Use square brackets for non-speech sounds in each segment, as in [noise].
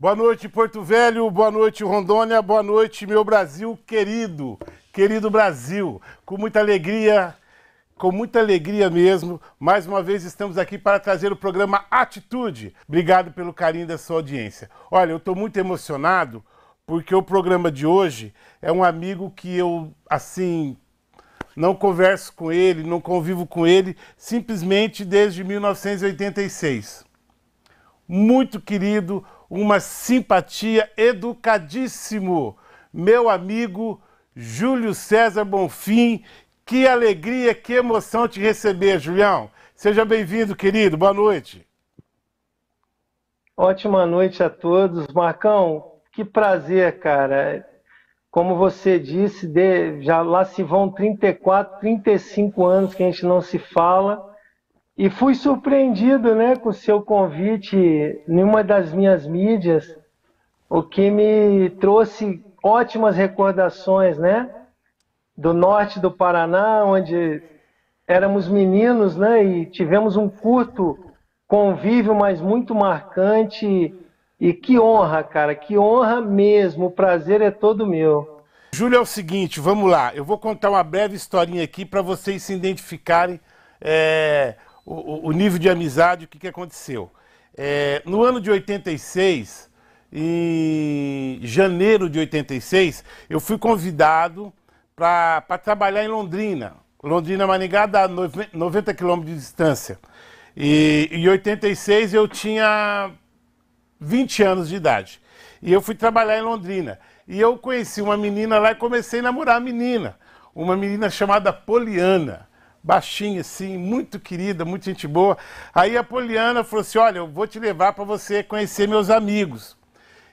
Boa noite, Porto Velho, boa noite, Rondônia, boa noite, meu Brasil querido, querido Brasil. Com muita alegria, com muita alegria mesmo, mais uma vez estamos aqui para trazer o programa Atitude. Obrigado pelo carinho da sua audiência. Olha, eu estou muito emocionado porque o programa de hoje é um amigo que eu, assim, não converso com ele, não convivo com ele, simplesmente desde 1986. Muito querido, uma simpatia, educadíssimo. Meu amigo Júlio César Bonfim, que alegria, que emoção te receber, Julião. Seja bem-vindo, querido. Boa noite. Ótima noite a todos. Marcão, que prazer, cara. Como você disse, já lá se vão 34, 35 anos que a gente não se fala. E fui surpreendido né, com o seu convite em uma das minhas mídias, o que me trouxe ótimas recordações né, do norte do Paraná, onde éramos meninos né, e tivemos um curto convívio, mas muito marcante. E que honra, cara, que honra mesmo. O prazer é todo meu. Júlio, é o seguinte, vamos lá. Eu vou contar uma breve historinha aqui para vocês se identificarem. É, o, o nível de amizade, o que, que aconteceu. É, no ano de 86, em janeiro de 86, eu fui convidado para trabalhar em Londrina. Londrina Maningá dá 90 quilômetros de distância. E em 86 eu tinha 20 anos de idade. E eu fui trabalhar em Londrina. E eu conheci uma menina lá e comecei a namorar a menina. Uma menina chamada Poliana baixinha assim, muito querida, muito gente boa. Aí a Poliana falou assim: Olha, eu vou te levar para você conhecer meus amigos.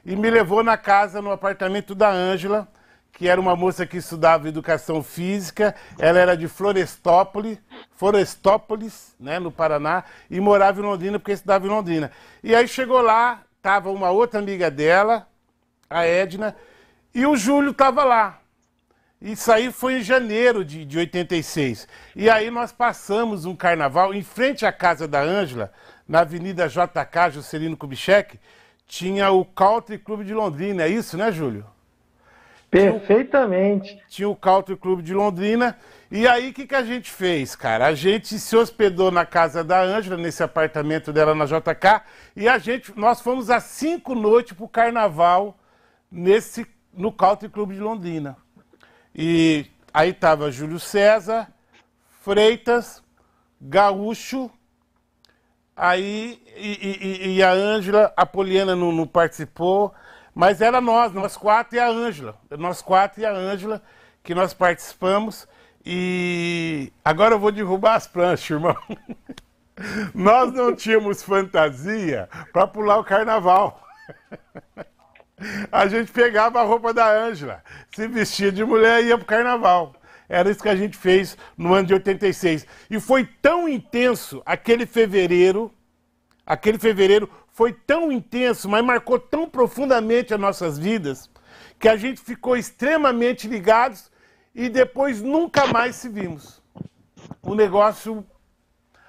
E me levou na casa, no apartamento da Ângela, que era uma moça que estudava educação física. Ela era de Florestópolis, Florestópolis, né, no Paraná, e morava em Londrina porque estudava em Londrina. E aí chegou lá, tava uma outra amiga dela, a Edna, e o Júlio estava lá. Isso aí foi em janeiro de, de 86. E aí nós passamos um carnaval em frente à casa da Ângela, na Avenida JK Juscelino Kubitschek, tinha o Country Clube de Londrina, é isso, né, Júlio? Perfeitamente. Tinha o, Country Clube de Londrina. E aí, o que, que a gente fez, cara? A gente se hospedou na casa da Ângela, nesse apartamento dela na JK, e a gente, nós fomos às cinco noites pro carnaval nesse, no Country Clube de Londrina. E aí tava Júlio César, Freitas, Gaúcho, aí e, e, e a Ângela, a Poliana não, não, participou, mas era nós, nós quatro e a Ângela. Nós quatro e a Ângela que nós participamos. E agora eu vou derrubar as pranchas, irmão. [laughs] nós não tínhamos fantasia para pular o carnaval. [laughs] a gente pegava a roupa da Ângela, se vestia de mulher e ia pro carnaval. Era isso que a gente fez no ano de 86. E foi tão intenso aquele fevereiro, aquele fevereiro foi tão intenso, mas marcou tão profundamente as nossas vidas, que a gente ficou extremamente ligados e depois nunca mais se vimos. Um negócio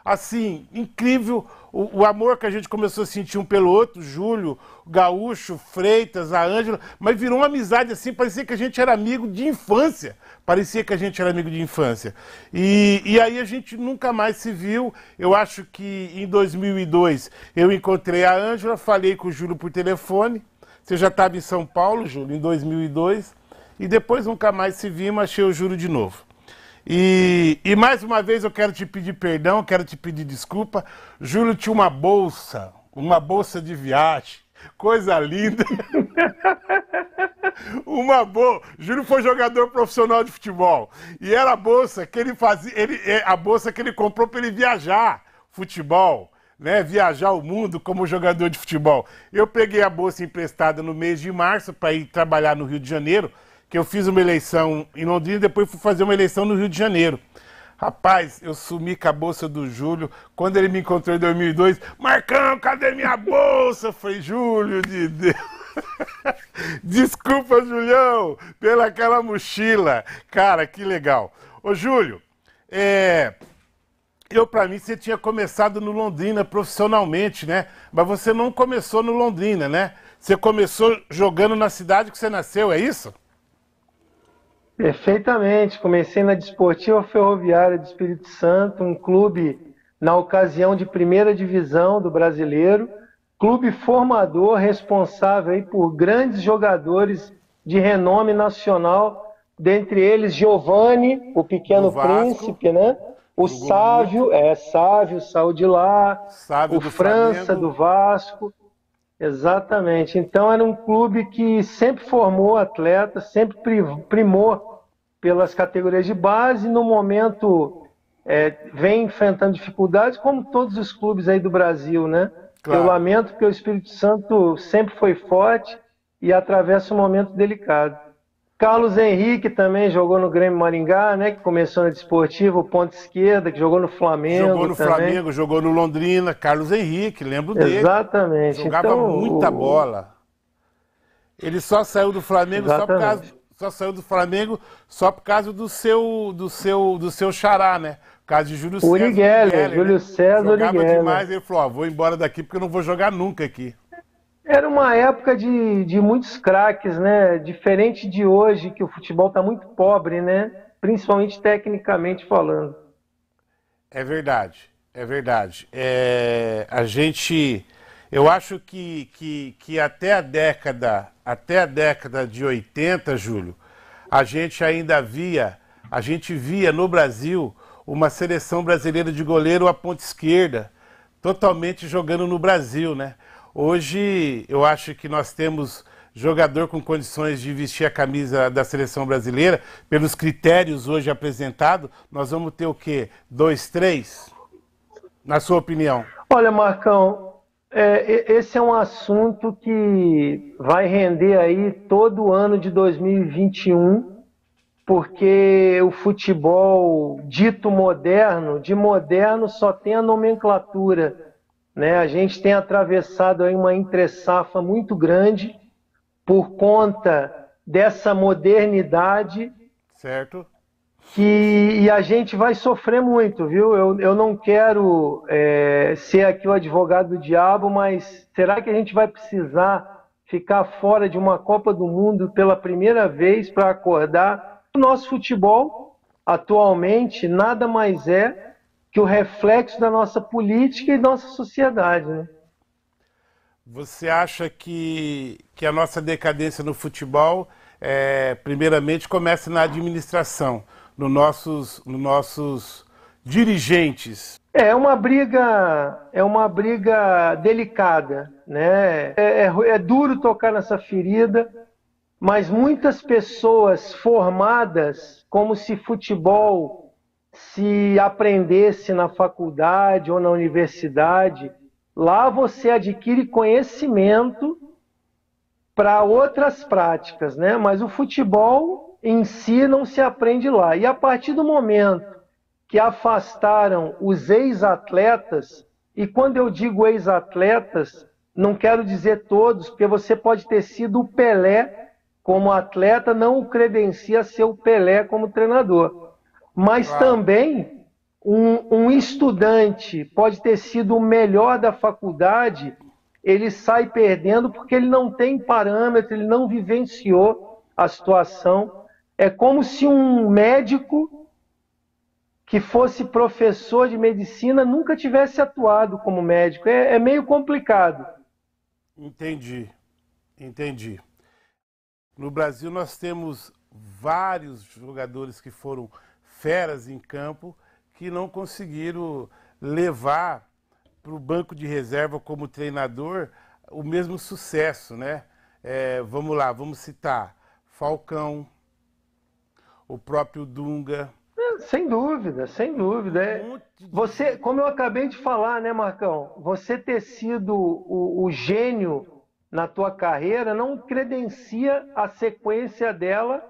assim, incrível o, o, amor que a gente começou a sentir um pelo outro, Júlio, Gaúcho, Freitas, a Ângela, mas virou uma amizade assim, parecia que a gente era amigo de infância. Parecia que a gente era amigo de infância. E, e aí a gente nunca mais se viu. Eu acho que em 2002 eu encontrei a Ângela, falei com o Júlio por telefone. Você já estava em São Paulo, Júlio, em 2002. E depois nunca mais se vimos, achei o Júlio de novo. E, e, mais uma vez eu quero te pedir perdão, quero te pedir desculpa. Júlio tinha uma bolsa, uma bolsa de viagem, coisa linda. [laughs] uma boa. Júlio foi jogador profissional de futebol e era a bolsa que ele fazia, ele, é, a bolsa que ele comprou para ele viajar futebol. Né, viajar o mundo como jogador de futebol. Eu peguei a bolsa emprestada no mês de março para ir trabalhar no Rio de Janeiro que eu fiz uma eleição em Londrina depois fui fazer uma eleição no Rio de Janeiro. Rapaz, eu sumi com a bolsa do Júlio. Quando ele me encontrou em 2002, Marcão, cadê minha bolsa? Foi Júlio de Deus. [laughs] Desculpa, Julião, pela aquela mochila. Cara, que legal. Ô, Júlio, é... eu, para mim, você tinha começado no Londrina profissionalmente, né? Mas você não começou no Londrina, né? você começou jogando na cidade que você nasceu, é isso? Perfeitamente. Comecei na Desportiva Ferroviária do Espírito Santo, um clube na ocasião de primeira divisão do brasileiro, clube formador responsável por grandes jogadores de renome nacional, dentre eles Giovanni, o pequeno príncipe, né? O Sávio, é Sávio, saiu de lá, Sávio o França Flamengo. do Vasco. Exatamente. Então era um clube que sempre formou atletas, sempre primou pelas categorias de base. No momento é, vem enfrentando dificuldades, como todos os clubes aí do Brasil, né? Claro. Eu lamento porque o Espírito Santo sempre foi forte e atravessa um momento delicado. Carlos Henrique também jogou no Grêmio Maringá, né? Que começou na Desportiva, ponta esquerda, que jogou no Flamengo. Jogou no também. Flamengo, jogou no Londrina. Carlos Henrique, lembro dele. Exatamente. Jogava então, muita o... bola. Ele só saiu do Flamengo Exatamente. só por causa só saiu do Flamengo só por causa do seu do seu do seu xará, né? Por causa de Júlio César. Uri Geller, Júlio né? César Jogava demais, ele falou, ó, vou embora daqui porque eu não vou jogar nunca aqui. Era uma época de, de muitos craques, né? Diferente de hoje, que o futebol está muito pobre, né? Principalmente tecnicamente falando. É verdade, é verdade. É, a gente, eu acho que, que, que até a década, até a década de 80, Júlio, a gente ainda via, a gente via no Brasil uma seleção brasileira de goleiro à ponta esquerda, totalmente jogando no Brasil, né? Hoje eu acho que nós temos jogador com condições de vestir a camisa da seleção brasileira, pelos critérios hoje apresentados, nós vamos ter o quê? Dois, três? Na sua opinião? Olha, Marcão, é, esse é um assunto que vai render aí todo o ano de 2021, porque o futebol dito moderno, de moderno só tem a nomenclatura né? A gente tem atravessado aí uma entre-safra muito grande por conta dessa modernidade. Certo. Que, e a gente vai sofrer muito, viu? Eu, eu não quero é, ser aqui o advogado do diabo, mas será que a gente vai precisar ficar fora de uma Copa do Mundo pela primeira vez para acordar? O nosso futebol, atualmente, nada mais é que o reflexo da nossa política e nossa sociedade. Né? Você acha que, que a nossa decadência no futebol, é, primeiramente, começa na administração, nos nossos, nos nossos dirigentes? É uma briga, é uma briga delicada, né? É, é, é duro tocar nessa ferida, mas muitas pessoas formadas como se futebol se aprendesse na faculdade ou na universidade, lá você adquire conhecimento para outras práticas, né? Mas o futebol em si não se aprende lá. E a partir do momento que afastaram os ex-atletas, e quando eu digo ex-atletas, não quero dizer todos, porque você pode ter sido o Pelé como atleta, não o credencia ser o Pelé como treinador. Mas claro. também um, um estudante pode ter sido o melhor da faculdade, ele sai perdendo porque ele não tem parâmetro, ele não vivenciou a situação. É como se um médico que fosse professor de medicina nunca tivesse atuado como médico. É, é meio complicado. Entendi, entendi. No Brasil nós temos vários jogadores que foram feras em campo que não conseguiram levar para o banco de reserva como treinador o mesmo sucesso, né? É, vamos lá, vamos citar Falcão, o próprio Dunga. É, sem dúvida, sem dúvida. É. Você, como eu acabei de falar, né, Marcão? Você ter sido o, o gênio na tua carreira não credencia a sequência dela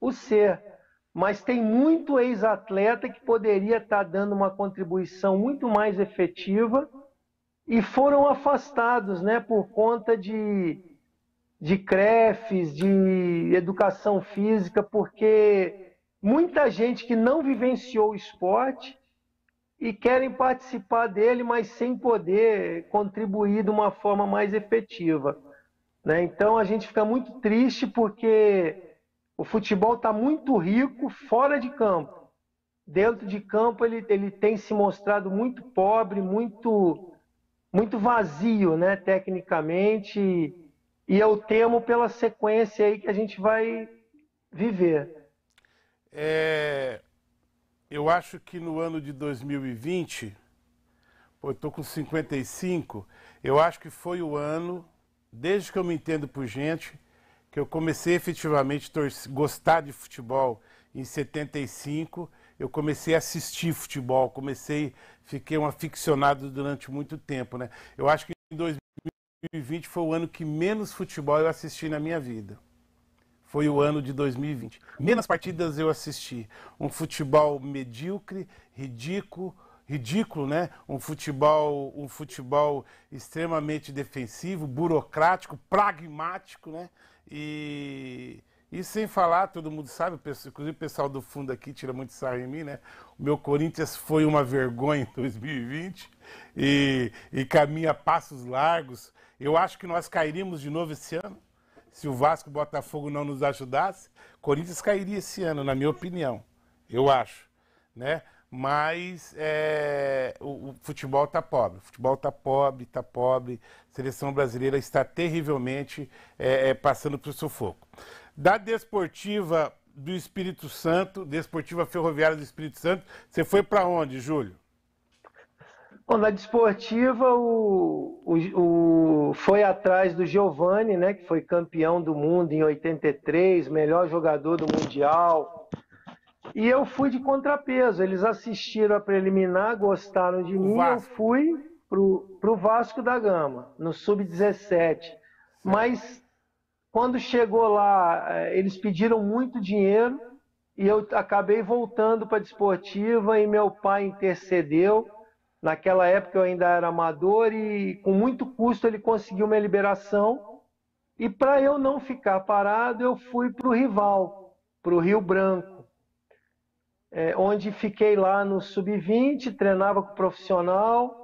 o ser mas tem muito ex-atleta que poderia estar dando uma contribuição muito mais efetiva e foram afastados né, por conta de, de CREFs, de educação física, porque muita gente que não vivenciou o esporte e querem participar dele, mas sem poder contribuir de uma forma mais efetiva. Né? Então a gente fica muito triste porque o futebol está muito rico fora de campo. Dentro de campo ele, ele tem se mostrado muito pobre, muito, muito vazio né, tecnicamente. E eu temo pela sequência aí que a gente vai viver. É, eu acho que no ano de 2020, pô, eu tô com 55, eu acho que foi o ano desde que eu me entendo por gente, que eu comecei efetivamente a gostar de futebol em 75, eu comecei a assistir futebol, comecei, fiquei um aficionado durante muito tempo, né? Eu acho que em 2020 foi o ano que menos futebol eu assisti na minha vida. Foi o ano de 2020. Menos partidas eu assisti. Um futebol medíocre, ridículo, ridículo, né? Um futebol, um futebol extremamente defensivo, burocrático, pragmático, né? E, e sem falar, todo mundo sabe, inclusive o pessoal do fundo aqui tira muito sarro em mim, né? O meu Corinthians foi uma vergonha em 2020 e, e caminha passos largos. Eu acho que nós cairíamos de novo esse ano. Se o Vasco e o Botafogo não nos ajudasse, Corinthians cairia esse ano, na minha opinião. Eu acho, né? mas é, o, o, futebol está pobre. O futebol está pobre, está pobre. A seleção brasileira está terrivelmente é, é, passando por sufoco. Da Desportiva do Espírito Santo, Desportiva Ferroviária do Espírito Santo, você foi para onde, Júlio? Bom, na Desportiva, o, o, o, foi atrás do Giovani, né, que foi campeão do mundo em 83, melhor jogador do Mundial, e eu fui de contrapeso. Eles assistiram a preliminar, gostaram de mim. Eu fui pro, pro Vasco da Gama, no Sub-17. Mas quando chegou lá, eh, eles pediram muito dinheiro e eu acabei voltando para a desportiva e meu pai intercedeu. Naquela época eu ainda era amador e com muito custo ele conseguiu minha liberação. E para eu não ficar parado, eu fui para o rival, para o Rio Branco é, onde fiquei lá no sub-20, treinava com profissional.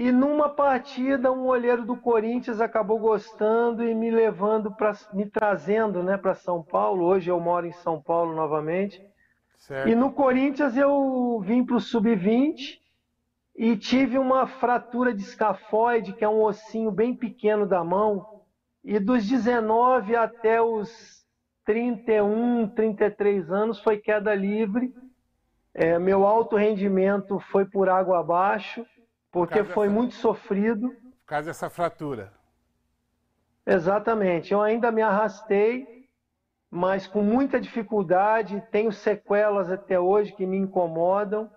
E numa partida, um olheiro do Corinthians acabou gostando e me levando para me trazendo, né, para São Paulo. Hoje eu moro em São Paulo novamente. Certo. E no Corinthians eu vim para o sub-20 e tive uma fratura de escafoide, que é um ossinho bem pequeno da mão. E dos 19 até os 31, 33 anos foi queda livre é, meu alto rendimento foi por água abaixo, porque por foi dessa... muito sofrido. Por causa dessa fratura. Exatamente. Eu ainda me arrastei, mas com muita dificuldade. Tenho sequelas até hoje que me incomodam.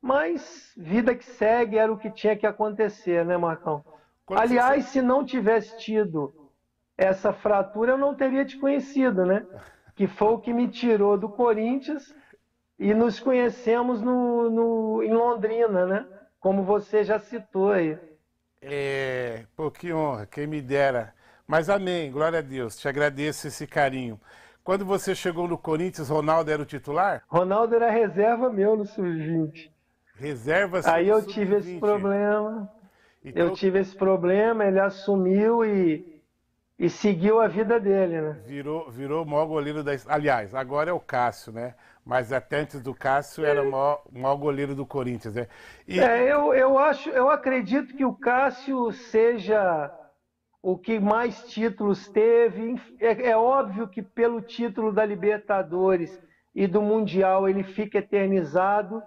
Mas vida que segue era o que tinha que acontecer, né, Marcão? Quando Aliás, você... se não tivesse tido essa fratura, eu não teria te conhecido, né? Que foi o que me tirou do Corinthians e nos conhecemos no, no, em Londrina, né? Como você já citou aí. É, pô, que honra, quem me dera. Mas amém, glória a Deus, te agradeço esse carinho. Quando você chegou no Corinthians, Ronaldo era o titular? Ronaldo era reserva meu no Sub-20. Reserva Aí eu tive esse problema. Então... Eu tive esse problema, ele assumiu e e seguiu a vida dele, né? Virou, virou o maior goleiro da. Aliás, agora é o Cássio, né? Mas até antes do Cássio era o maior, maior goleiro do Corinthians, né? E... É, eu, eu acho, eu acredito que o Cássio seja o que mais títulos teve. É, é óbvio que pelo título da Libertadores e do Mundial ele fica eternizado.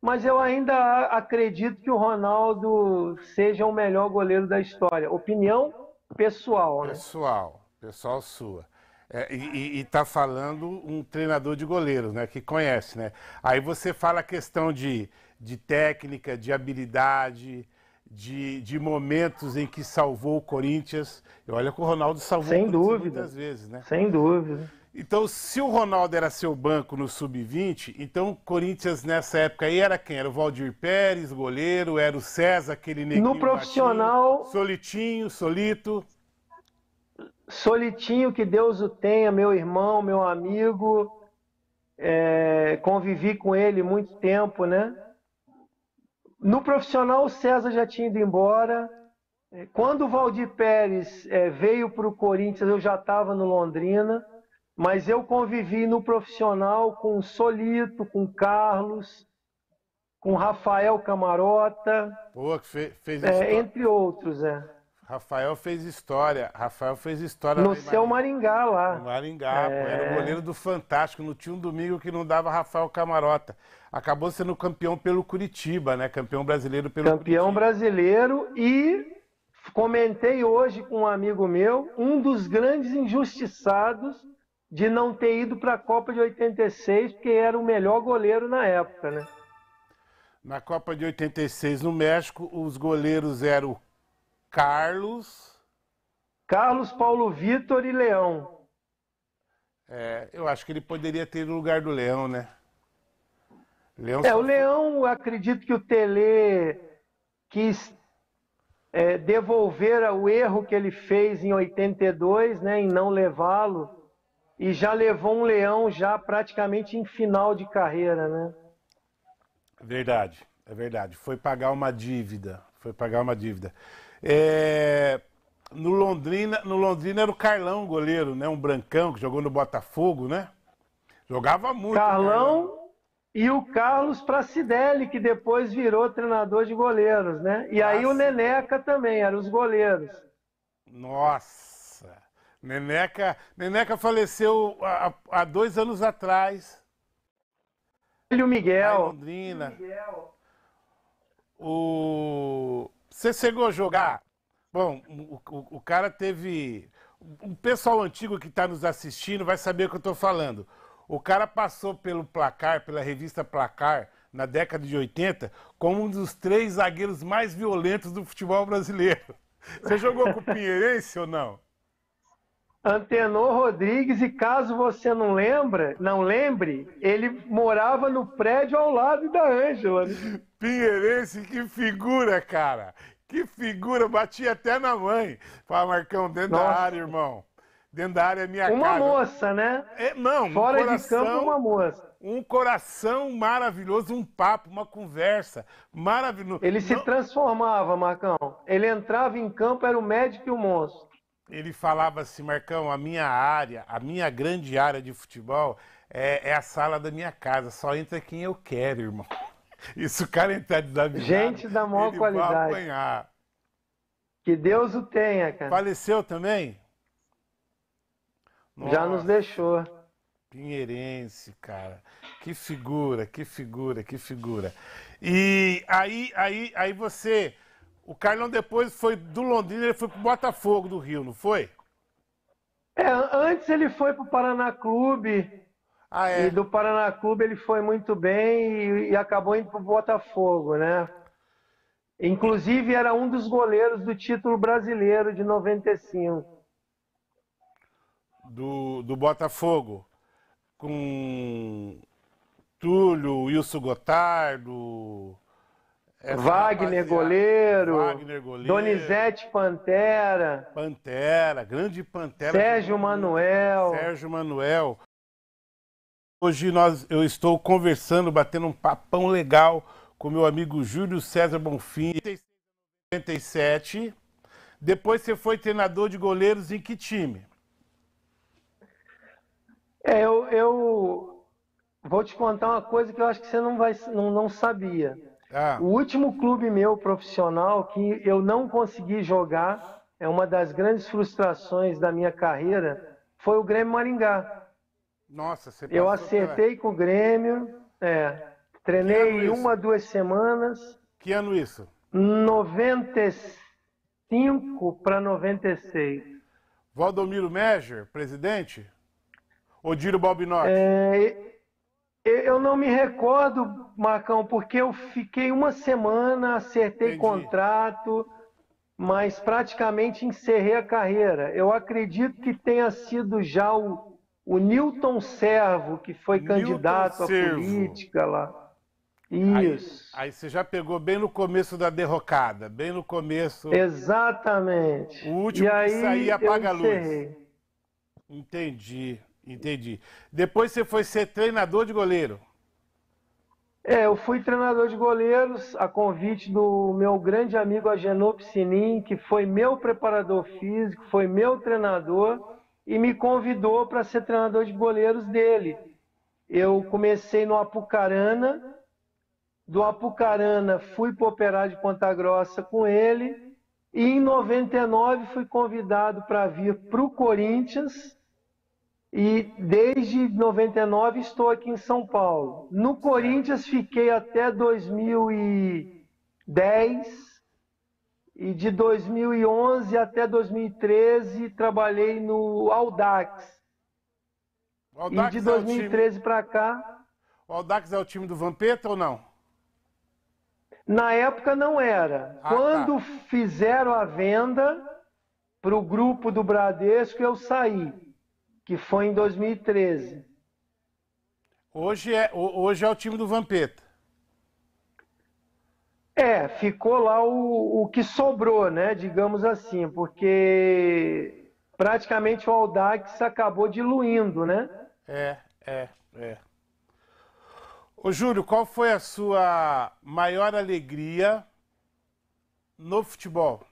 Mas eu ainda acredito que o Ronaldo seja o melhor goleiro da história. Opinião pessoal, né? Pessoal, pessoal sua. É, e está falando um treinador de goleiros, né? Que conhece, né? Aí você fala a questão de, de técnica, de habilidade, de, de momentos em que salvou o Corinthians. E olha que o Ronaldo salvou Sem o Corinthians dúvida. muitas vezes, né? Sem dúvida. Então, se o Ronaldo era seu banco no Sub-20, então o Corinthians nessa época aí era quem? Era o Valdir Pérez, goleiro, era o César, aquele neguinho No profissional... Batinho, solitinho, solito. Solitinho, que Deus o tenha, meu irmão, meu amigo. É, convivi com ele muito tempo, né? No profissional, o César já tinha ido embora. É, quando o Valdir Pérez é, veio para o Corinthians, eu já estava no Londrina, mas eu convivi no profissional com o Solito, com o Carlos, com Rafael Camarota, Pô, que fe- fez é, história. entre outros, é. Rafael fez história. Rafael fez história No seu Maringá No lá. Maringá, pô, era É. o goleiro do Fantástico. Não tinha um domingo que não dava Rafael Camarota. Acabou sendo campeão pelo Curitiba, né? Campeão brasileiro pelo Campeão Curitiba. brasileiro e comentei hoje com um amigo meu, um dos grandes injustiçados de não ter ido para a Copa de 86, porque era o melhor goleiro na época, né? Na Copa de 86 no México, os goleiros eram Carlos. Carlos Paulo Vitor e Leão. é, eu acho que ele poderia ter no lugar do Leão, né? Leão É, só- o Leão, eu acredito que o Tele quis é, devolver o erro que ele fez em 82, né, em não levá-lo, e já levou um Leão já praticamente em final de carreira, né? Verdade, é verdade. Foi pagar uma dívida. Foi pagar uma dívida. É, no, Londrina, no Londrina era o Carlão, goleiro, né? Um brancão que jogou no Botafogo, né? Jogava muito. Carlão e o Carlos Pracidelli, que depois virou treinador de goleiros, né? E aí o Nossa. Neneca também, eram os goleiros. Nossa! Neneca, Neneca faleceu há, há dois anos atrás. E o Lá em Miguel. Londrina. O... Você chegou a jogar? Bom, o, o- o cara teve. O pessoal antigo que está nos assistindo vai saber o que eu estou falando. O cara passou pelo placar, pela revista Placar, na década de 80, como um dos três zagueiros mais violentos do futebol brasileiro. Você jogou com o [laughs] Pinheirense ou não? Antenor Rodrigues, e caso você não lembra, não lembre, ele morava no prédio ao lado da Ângela. né? Pinheirense, que figura, cara! Que figura, batia até na mãe. Fala, Marcão, dentro da Nossa. área, irmão. Dentro da área é minha Uma casa. moça, né? É, não, um Fora de coração, campo, uma moça. um coração maravilhoso, um papo, uma conversa maravilhoso. Ele se Não- transformava, Marcão. Ele entrava em campo, era o médico e o monstro. Ele falava assim, Marcão, a minha área, a minha grande área de futebol é, é a sala da minha casa. Só entra quem eu quero, irmão. [laughs] E se o cara entrar desavisado, Gente da maior ele vai qualidade. apanhar. Que Deus o tenha, cara. Faleceu também? Já Nossa. nos deixou. Pinheirense, cara. Que figura, que figura, que figura. E aí, aí, aí você. O Carlão depois foi do Londrina, ele foi pro Botafogo do Rio, não foi? É, antes ele foi pro Paraná Clube, Ah, é. e do Paraná Clube ele foi muito bem e, e acabou indo pro Botafogo, né? Inclusive era um dos goleiros do título brasileiro de 95. Do, do Botafogo. Com Túlio, Wilson Gotardo. Wagner goleiro, Wagner goleiro. Donizete Pantera, Pantera, grande Pantera. Sérgio Manuel. Sérgio Manuel. Hoje nós, eu estou conversando, batendo um papão legal com meu amigo Júlio César Bonfim. 97. Depois você foi treinador de goleiros em que time? É, eu, eu vou te contar uma coisa que eu acho que você não, vai, não, não sabia. Ah, O último clube meu profissional que eu não consegui jogar, é uma das grandes frustrações da minha carreira, foi o Grêmio Maringá. nossa, você Eu acertei com o Grêmio, é, treinei uma, duas semanas, Que ano isso? 95 para 96. Valdomiro Meger, presidente? Odiro Balbinotti? É, eu não me recordo, Marcão, porque eu fiquei uma semana, acertei Entendi. contrato, mas praticamente encerrei a carreira. Eu acredito que tenha sido já o, o Newton Servo, que foi Newton candidato à Servo. política lá. Aí, Isso. aí você já pegou bem no começo da derrocada, bem no começo. Exatamente. O último e que aí eu apaga a luz. Entendi, entendi. Depois você foi ser treinador de goleiro. É, eu fui treinador de goleiros a convite do meu grande amigo Agenor Piscinin, que foi meu preparador físico, foi meu treinador e me convidou para ser treinador de goleiros dele. Eu comecei no Apucarana, do Apucarana fui para o Operário de Ponta Grossa com ele e em 99 fui convidado para vir para o Corinthians e desde 99 estou aqui em São Paulo. No Corinthians fiquei até 2010 e de 2011 até 2013 trabalhei no Audax. Audax e de 2013 é para cá. O Audax é o time do Vampeta ou não? Na época não era. Ah, tá. Quando tá. fizeram a venda para o grupo do Bradesco, eu saí que foi em 2013. Hoje é, hoje é o time do Vampeta. É, ficou lá o, o que sobrou, né? Digamos assim, porque praticamente o Aldax acabou diluindo, né? É, é, é. Ô Júlio, qual foi a sua maior alegria no futebol?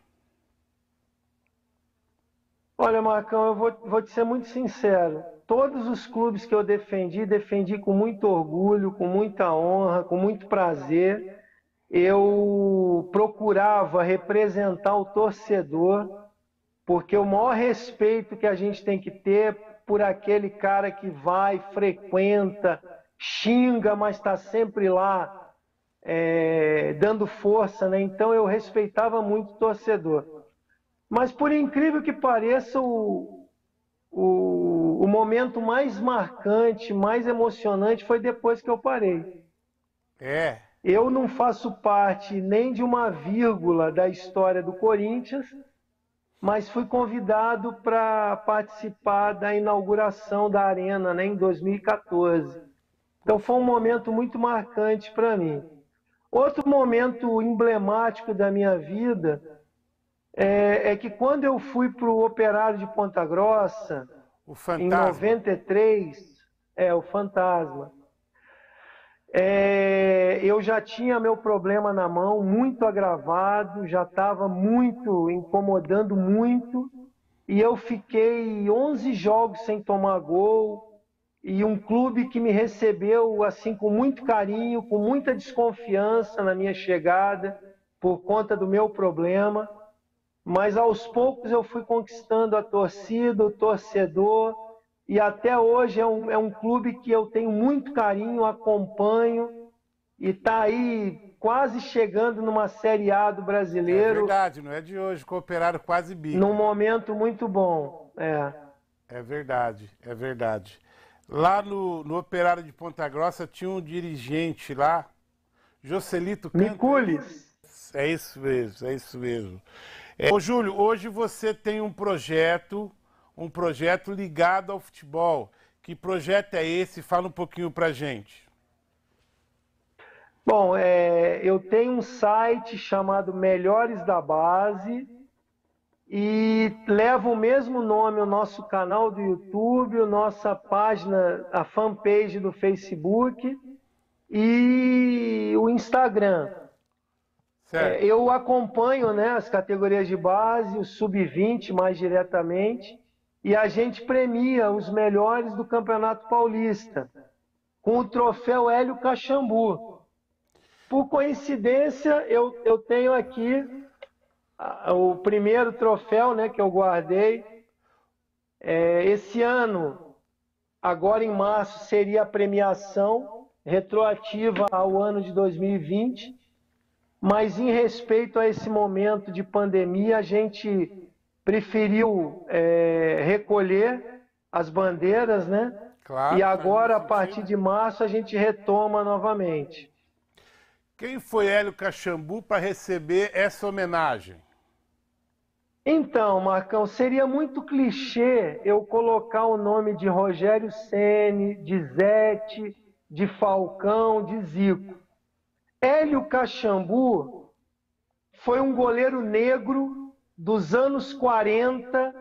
Olha, Marcão, eu vou, vou te ser muito sincero. Todos os clubes que eu defendi, defendi com muito orgulho, com muita honra, com muito prazer. Eu procurava representar o torcedor, porque o maior respeito que a gente tem que ter por aquele cara que vai, frequenta, xinga, mas está sempre lá é, dando força, né? Então eu respeitava muito o torcedor. Mas por incrível que pareça, o, o, o momento mais marcante, mais emocionante foi depois que eu parei. É. Eu não faço parte nem de uma vírgula da história do Corinthians, mas fui convidado para participar da inauguração da arena né, em 2014. Então foi um momento muito marcante para mim. Outro momento emblemático da minha vida é, é que quando eu fui para o Operário de Ponta Grossa, em 93, é, o Fantasma, é, eu já tinha meu problema na mão, muito agravado, já estava muito, incomodando muito, e eu fiquei 11 jogos sem tomar gol, e um clube que me recebeu assim com muito carinho, com muita desconfiança na minha chegada, por conta do meu problema mas aos poucos eu fui conquistando a torcida, o torcedor, e até hoje é um, é um clube que eu tenho muito carinho, acompanho, e está aí quase chegando numa Série A do brasileiro. É verdade, não é de hoje, cooperaram quase bico. Num momento muito bom, é. É verdade, é verdade. Lá no, no Operário de Ponta Grossa tinha um dirigente lá, Joselito Micules. É isso mesmo, é isso mesmo. É, ô Júlio, hoje você tem um projeto, um projeto ligado ao futebol. Que projeto é esse? Fala um pouquinho pra gente. Bom, é, eu tenho um site chamado Melhores da Base e leva o mesmo nome o nosso canal do YouTube, a nossa página, a fanpage do Facebook e o Instagram. É, eu acompanho né, as categorias de base, o sub-20 mais diretamente, e a gente premia os melhores do Campeonato Paulista com o troféu Hélio Caxambu. Por coincidência, eu, eu tenho aqui o primeiro troféu né, que eu guardei. É, esse ano, agora em março, seria a premiação retroativa ao ano de 2020 mas em respeito a esse momento de pandemia, a gente preferiu é, recolher as bandeiras, né? Claro, e agora, a partir de março, a gente retoma novamente. Quem foi Hélio Caxambu para receber essa homenagem? Então, Marcão, seria muito clichê eu colocar o nome de Rogério Ceni, de Zete, de Falcão, de Zico. Hélio Caxambu foi um goleiro negro dos anos 40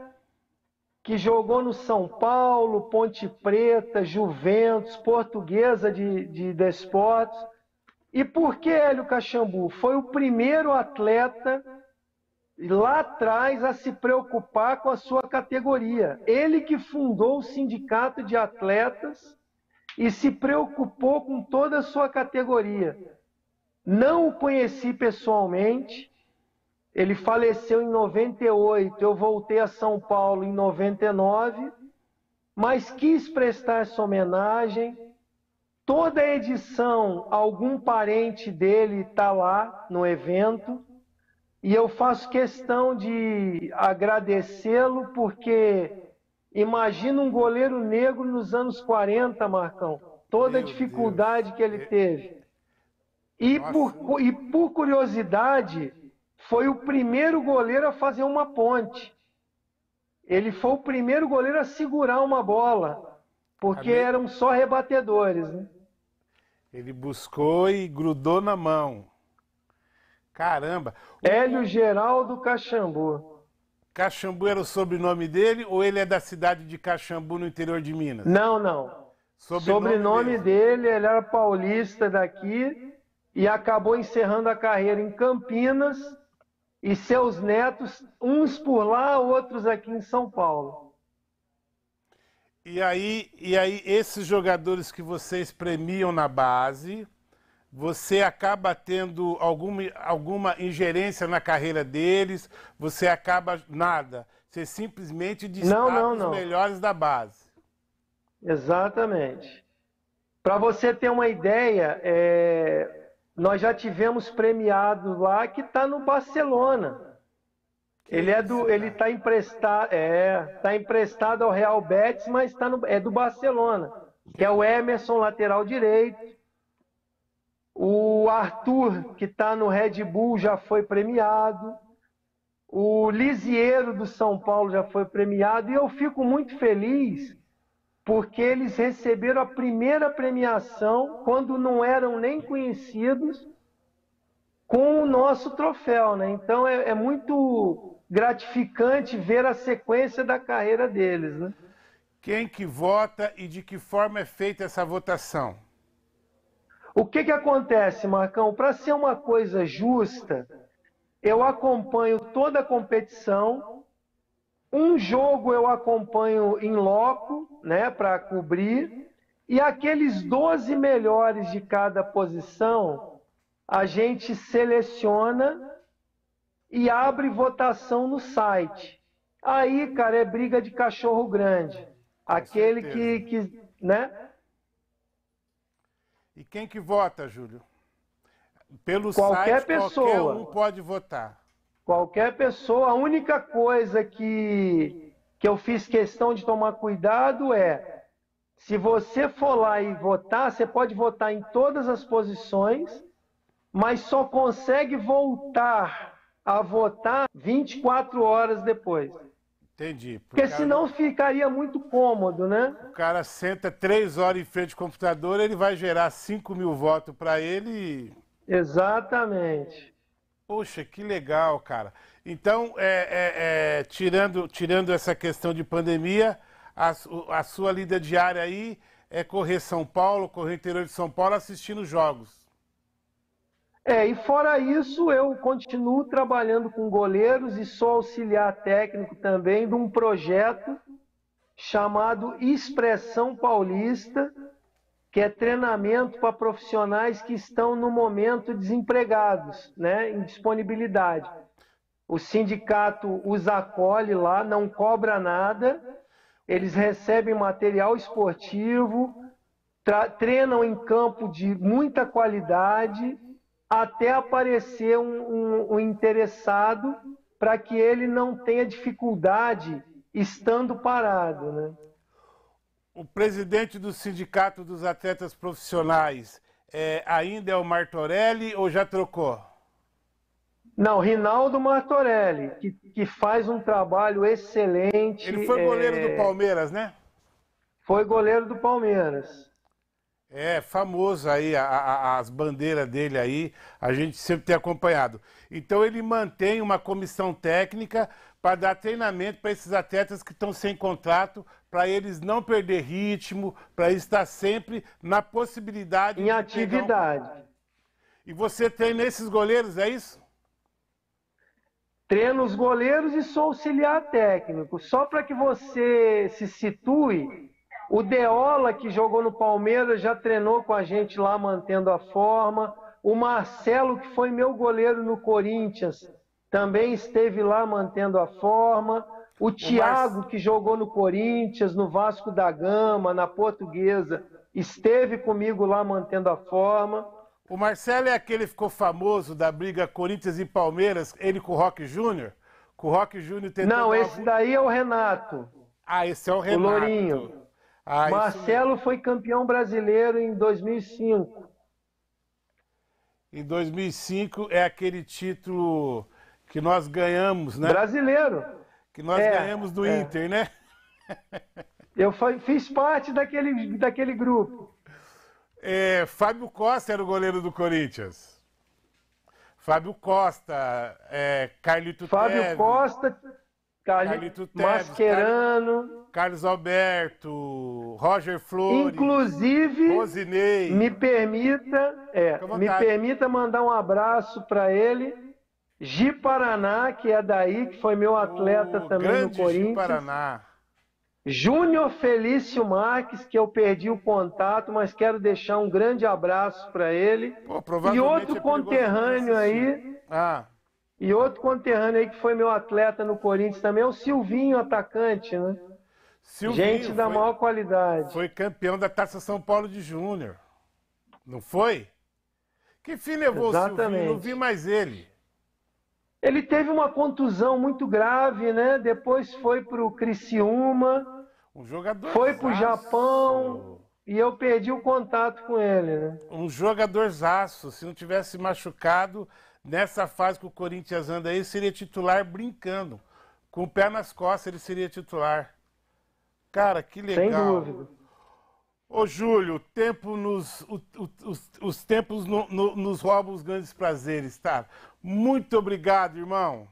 que jogou no São Paulo, Ponte Preta, Juventus, Portuguesa de, de Desportos. E por que Hélio Caxambu? Foi o primeiro atleta lá atrás a se preocupar com a sua categoria. Ele que fundou o sindicato de atletas e se preocupou com toda a sua categoria. Não o conheci pessoalmente. Ele faleceu em 98, eu voltei a São Paulo em 99, mas quis prestar essa homenagem. Toda edição, algum parente dele está lá no evento. E eu faço questão de agradecê-lo, porque imagina um goleiro negro nos anos 40, Marcão. Toda a dificuldade Deus. que ele teve. E por, e por curiosidade, foi o primeiro goleiro a fazer uma ponte. Ele foi o primeiro goleiro a segurar uma bola, porque Amém. eram só rebatedores. Né? Ele buscou e grudou na mão. Caramba! Hélio Geraldo Caxambu. Caxambu era o sobrenome dele ou ele é da cidade de Caxambu, no interior de Minas? Não, não. Sobrenome, sobrenome dele, ele era paulista daqui e acabou encerrando a carreira em Campinas e seus netos, uns por lá, outros aqui em São Paulo. E aí, e aí esses jogadores que vocês premiam na base, você acaba tendo alguma, alguma ingerência na carreira deles, você acaba nada. Você simplesmente destaca não, não, não. os melhores da base. Exatamente. Para você ter uma ideia, é, nós já tivemos premiado lá que está no Barcelona. Que ele é do, ele está emprestado, é, tá emprestado ao Real Betis, mas tá no, é do Barcelona, que é o Emerson lateral direito. O Arthur, que está no Red Bull, já foi premiado. O Lisieiro do São Paulo já foi premiado. E eu fico muito feliz porque eles receberam a primeira premiação quando não eram nem conhecidos com o nosso troféu, né? Então é, é muito gratificante ver a sequência da carreira deles, né? Quem que vota e de que forma é feita essa votação? O que, que acontece, Marcão? Para ser uma coisa justa, eu acompanho toda a competição. Um jogo eu acompanho em loco, né, para cobrir. E aqueles 12 melhores de cada posição, a gente seleciona e abre votação no site. Aí, cara, é briga de cachorro grande. Aquele que, que, né? E quem que vota, Júlio? Pelo qualquer site, pessoa. qualquer um pode votar. Qualquer pessoa. A única coisa que, que eu fiz questão de tomar cuidado é se você for lá e votar, você pode votar em todas as posições, mas só consegue voltar a votar 24 horas depois. Entendi. Porque cara... senão ficaria muito cômodo, né? O cara senta três horas em frente ao computador, ele vai gerar 5 mil votos para ele e... Exatamente. Poxa, que legal, cara. Então, é, é, é, tirando, tirando essa questão de pandemia, a, a sua lida diária aí é correr São Paulo, correr interior de São Paulo, assistindo jogos. É, e fora isso, eu continuo trabalhando com goleiros e sou auxiliar técnico também de um projeto chamado Expressão Paulista, que é treinamento para profissionais que estão no momento desempregados, né, em disponibilidade. O sindicato os acolhe lá, não cobra nada, eles recebem material esportivo, treinam em campo de muita qualidade até aparecer um, um, um interessado para que ele não tenha dificuldade estando parado. Né? O presidente do Sindicato dos Atletas Profissionais é, ainda é o Martorelli ou já trocou? Não, Rinaldo Martorelli, que, que faz um trabalho excelente. Ele foi goleiro é... do Palmeiras, né? Foi goleiro do Palmeiras. É, famoso aí, a, a, as bandeiras dele aí, a gente sempre tem acompanhado. Então ele mantém uma comissão técnica para dar treinamento para esses atletas que estão sem contrato, para eles não perder ritmo, para estar sempre na possibilidade em atividade. Um... E você treina esses goleiros, é isso? Treino os goleiros e sou auxiliar técnico. Só para que você se situe, o Deola, que jogou no Palmeiras, já treinou com a gente lá, mantendo a forma. O Marcelo, que foi meu goleiro no Corinthians, também esteve lá mantendo a forma. O Thiago, que jogou no Corinthians, no Vasco da Gama, na Portuguesa, esteve comigo lá mantendo a forma. O Marcelo é aquele que ficou famoso da briga Corinthians e Palmeiras, ele com o Rock Júnior? Com o Rock Júnior tentou. Não, esse daí é o Renato. Ah, esse é o Renato. O Lourinho. Ah, Marcelo foi campeão brasileiro em 2005. Em 2005 é aquele título que nós ganhamos, né? Brasileiro. Que nós é, ganhamos do é. Inter, né? [laughs] Eu fiz parte daquele, daquele grupo. É, Fábio Costa era o goleiro do Corinthians. Fábio Costa, é, Carlito Fábio Teve, Costa, Carlito Teve, Mascherano, Carlos Alberto, Roger Flores, inclusive, Rosinei. Me permita, é, me permita mandar um abraço para ele Gi Paraná, que é daí, que foi meu atleta o também no Corinthians. Gi Paraná. Júnior Felício Marques, que eu perdi o contato, mas quero deixar um grande abraço para ele. Pô, e outro é conterrâneo aí. Ah. E outro conterrâneo aí que foi meu atleta no Corinthians também é o Silvinho, atacante, né? Silvinho Gente da foi, maior qualidade. Foi campeão da Taça São Paulo de Júnior. Não foi? Que fim levou Exatamente. o Silvinho? Não vi mais ele. Ele teve uma contusão muito grave, né? Depois foi para o Criciúma, um jogador foi para o Japão e eu perdi o contato com ele, né? Um jogadorzaço. Se não tivesse machucado nessa fase que o Corinthians anda aí, seria titular brincando. Com o pé nas costas, ele seria titular. Cara, que legal. Sem dúvida. Ô Júlio, tempo nos, o, o, os, os, tempos no, no, nos roubam os grandes prazeres, tá? Muito obrigado, irmão.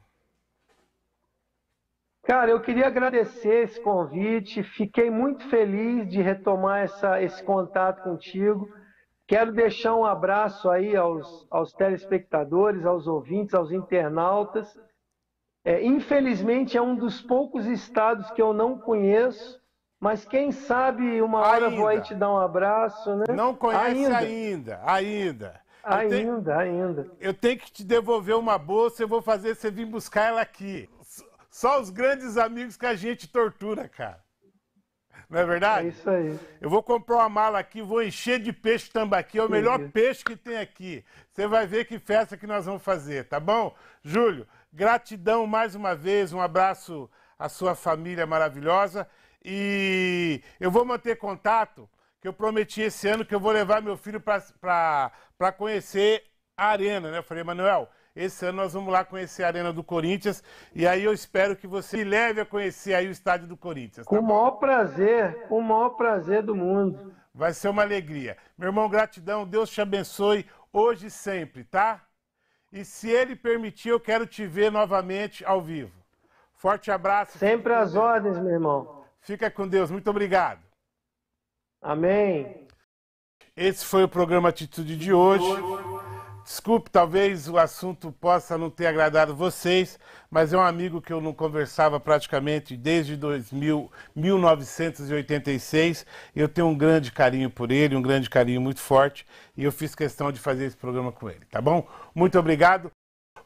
Cara, eu queria agradecer esse convite. Fiquei muito feliz de retomar essa, esse contato contigo. Quero deixar um abraço aí aos, aos telespectadores, aos ouvintes, aos internautas. É, infelizmente, é um dos poucos estados que eu não conheço mas quem sabe uma hora ainda. vou aí te dar um abraço, né? Não conhece ainda, ainda. Ainda, ainda. Tenho, ainda. Eu tenho que te devolver uma bolsa, eu vou fazer você vir buscar ela aqui. Só os grandes amigos que a gente tortura, cara. Não é verdade? É isso aí. Eu vou comprar uma mala aqui, vou encher de peixe tambaqui, é o melhor peixe que tem aqui. Você vai ver que festa que nós vamos fazer, tá bom? Júlio, gratidão mais uma vez, um abraço à sua família maravilhosa. E eu vou manter contato, que eu prometi esse ano que eu vou levar meu filho para conhecer a arena, né? Eu falei, Manuel, esse ano nós vamos lá conhecer a Arena do Corinthians e aí eu espero que você me leve a conhecer aí o estádio do Corinthians. Tá com o maior prazer, com o maior prazer do mundo. Vai ser uma alegria. Meu irmão, gratidão, Deus te abençoe hoje e sempre, tá? E se ele permitir, eu quero te ver novamente ao vivo. Forte abraço. Sempre às ordens, meu irmão. Fica com Deus. Muito obrigado. Amém. Esse foi o programa Atitude de hoje. Desculpe, talvez o assunto possa não ter agradado vocês, mas é um amigo que eu não conversava praticamente desde 2000, 1986. Eu tenho um grande carinho por ele, um grande carinho muito forte, e eu fiz questão de fazer esse programa com ele, tá bom? Muito obrigado.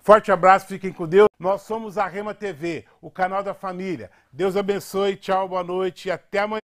Forte abraço, fiquem com Deus. Nós somos a Rema TV, o canal da família. Deus abençoe, tchau, boa noite e até amanhã.